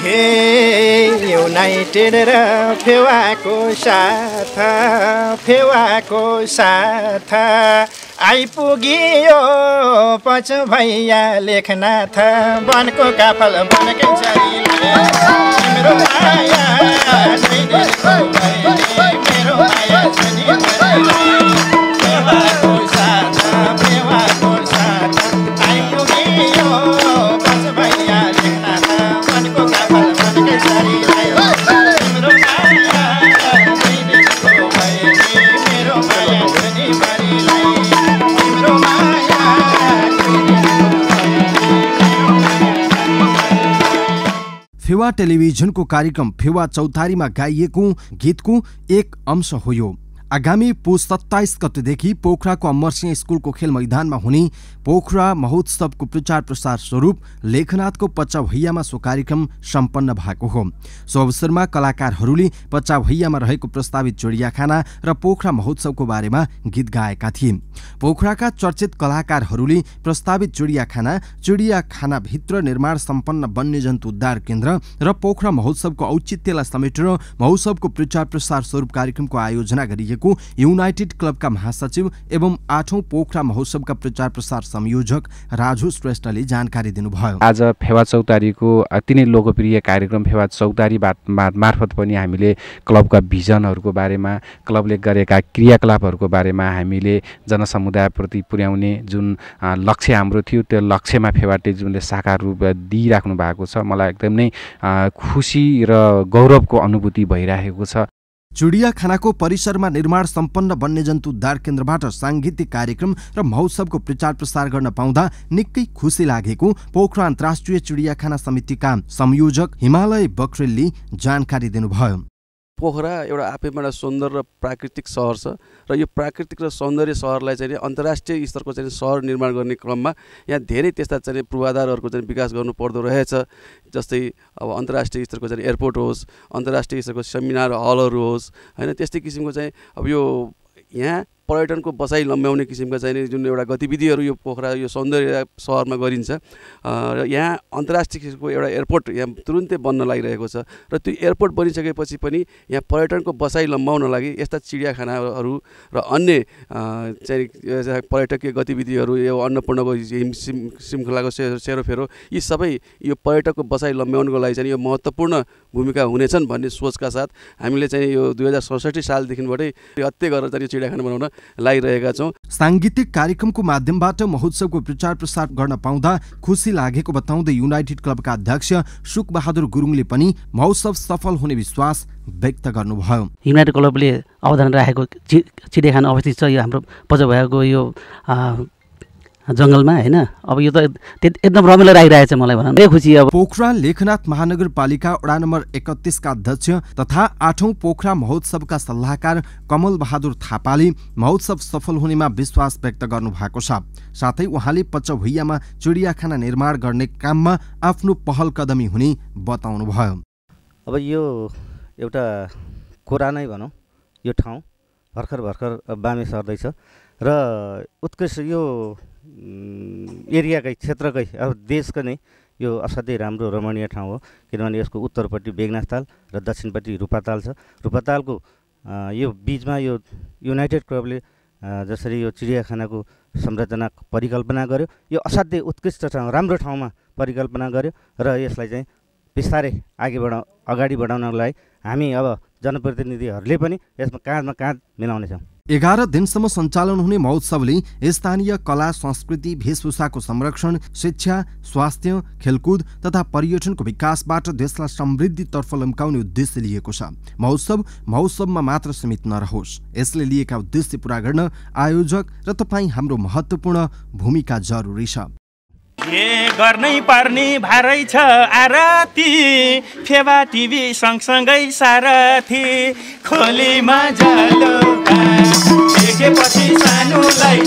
हे युनाइटेड र फेवाको साथ फेवाको साथ। आइपुगियो पच भैया लेखनाथ वनको काफल बनकै फेवा टेलिभिजनको कार्यक्रम फेवा चौतारीमा गाइएको गीतको एक अंश हो यो। आगामी पुस सत्ताइस गतेदेखि पोखराको अमरसिंह स्कुलको खेल मैदानमा हुने पोखरा महोत्सवको प्रचार प्रसार स्वरूप लेखनाथको पच्चा भैयामा सो कार्यक्रम सम्पन्न भएको हो। सो अवसरमा कलाकारहरूले पच्चा भैयामा रहेको प्रस्तावित चिडियाखाना र पोखरा महोत्सवको बारेमा गीत गाएका थिए। पोखराका चर्चित कलाकारहरूले प्रस्तावित चिडियाखाना चिडियाखानाभित्र निर्माण सम्पन्न वन्यजन्तु उद्धार केन्द्र र पोखरा महोत्सवको औचित्यलाई समेटेर महोत्सवको प्रचार प्रसार स्वरूप कार्यक्रमको आयोजना गरिएको युनाइटेड क्लबका महासचिव एवं आठौं पोखरा महोत्सवका प्रचार प्रसार संयोजक राजु श्रेष्ठले जानकारी दिनुभयो। आज फेवा चौतारीको अति नै लोकप्रिय कार्यक्रम फेवा चौतारी मार्फत पनि हामीले क्लबका भिजनहरूको बारेमा क्लबले गरेका क्रियाकलापहरूको बारेमा हामीले जनसमुदायप्रति पुर्याउने जुन लक्ष्य हाम्रो थियो त्यो लक्ष्यमा फेवा टेलिभिजनले साकार रूप दिइराख्नु भएको छ। मलाई एकदम नै खुसी र गौरवको अनुभूति भइरहेको छ। चिडियाखानाको परिसरमा निर्माण सम्पन्न वन्यजन्तु उद्धार केन्द्रबाट साङ्गीतिक कार्यक्रम र महोत्सवको प्रचार प्रसार गर्न पाउँदा निकै खुसी लागेको पोखरा अन्तर्राष्ट्रिय चिडियाखाना समितिका संयोजक हिमालय बक्रेलले जानकारी दिनुभयो। पोखरा एउटा आफैमा एउटा सुन्दर र प्राकृतिक सहर छ र यो प्राकृतिक र सौन्दर्य सहरलाई चाहिँ अन्तर्राष्ट्रिय स्तरको चाहिँ सहर निर्माण गर्ने क्रममा यहाँ धेरै त्यस्ता चाहिँ पूर्वाधारहरूको चाहिँ विकास गर्नु पर्दो रहेछ। जस्तै अब अन्तर्राष्ट्रिय स्तरको चाहिँ एयरपोर्ट होस् अन्तर्राष्ट्रिय स्तरको सेमिनार हलहरू होस् होइन त्यस्तै किसिमको चाहिँ अब यो यहाँ पर्यटनको बसाइ लम्ब्याउने किसिमका चाहिँ जुन एउटा गतिविधिहरू यो पोखरा यो सौन्दर्य सहरमा गरिन्छ। र यहाँ अन्तर्राष्ट्रिय किसिमको एउटा एयरपोर्ट यहाँ तुरुन्तै बन्न लागिरहेको छ र त्यो एयरपोर्ट बनिसकेपछि पनि यहाँ पर्यटनको बसाइ लम्बाउन लागि यस्ता चिडियाखानाहरू र अन्य चाहिँ पर्यटकीय गतिविधिहरू यो अन्नपूर्णको हिम सिम श्रृङ्खलाको सेरोफेरो यी सबै यो पर्यटकको बसाइ लम्ब्याउनुको लागि चाहिँ यो महत्त्वपूर्ण भूमिका हुनेछन् भन्ने सोचका साथ हामीले चाहिँ यो दुई हजार सडसठी सालदेखिबाटै हत्ते गरेर चाहिँ चिडियाखाना बनाउन लागिरहेका छौँ। साङ्गीतिक कार्यक्रमको माध्यमबाट महोत्सवको प्रचार प्रसार गर्न पाउँदा खुसी लागेको बताउँदै युनाइटेड क्लबका अध्यक्ष सुकबहादुर गुरुङले पनि महोत्सव सफल हुने विश्वास व्यक्त गर्नुभयो। युनाइटेड क्लबले अवधान राखेको चि चिडियाखाना अवस्थित छ यो हाम्रो पज भएको यो आ, जङ्गलमा होइन? अब यो त एकदम रमाइलो लागिरहेछ मलाई भनौँ। धेरै खुसी अब। पोखरा लेखनाथ महानगरपालिका वडा नम्बर एकतिसका अध्यक्ष तथा आठौं पोखरा महोत्सवका सल्लाहकार कमल बहादुर थापाले महोत्सव सफल हुनेमा विश्वास व्यक्त गर्नु भएको छ। साथै उहाँले पचभुइयामा चिडियाखाना निर्माण गर्ने काममा आफ्नो पहल कदमी हुने बताउनुभयो। अब यो एउटा कोरा नै भनौँ यो ठाउँ भर्खर भर्खर बामे सर्दैछ र उत्कृष्ट यो एरियाकै क्षेत्रकै अब देशको नै यो असाध्यै राम्रो रमणीय ठाउँ हो। किनभने यसको उत्तरपट्टि बेगनाथ ताल र दक्षिणपट्टि रूपाताल छ। रूपातालको यो बिचमा यो युनाइटेड क्लबले जसरी यो चिडियाखानाको संरचना परिकल्पना गर्यो यो असाध्यै उत्कृष्ट ठाउँ राम्रो ठाउँमा परिकल्पना गर्यो र यसलाई चाहिँ बिस्तारै अघि बढाउ अगाडि बढाउनलाई हामी अब जनप्रतिनिधिहरूले पनि यसमा काँधमा काँध मिलाउनेछौँ एघार दिनसम्म सञ्चालन हुने महोत्सवले स्थानीय कला संस्कृति वेशभूषाको संरक्षण शिक्षा स्वास्थ्य खेलकुद तथा पर्यटनको विकासबाट देशलाई समृद्धितर्फ लम्काउने उद्देश्य लिएको छ। महोत्सव महोत्सवमा मात्र सीमित नरहोस्। यसले लिएका उद्देश्य पूरा गर्न आयोजक र तपाईँ हाम्रो महत्त्वपूर्ण भूमिका जरुरी छ। के गर्नै पर्ने भारै छ आरती? फेवा टिभी सँगसँगै सारथी। खोलीमा जालो सानोलाई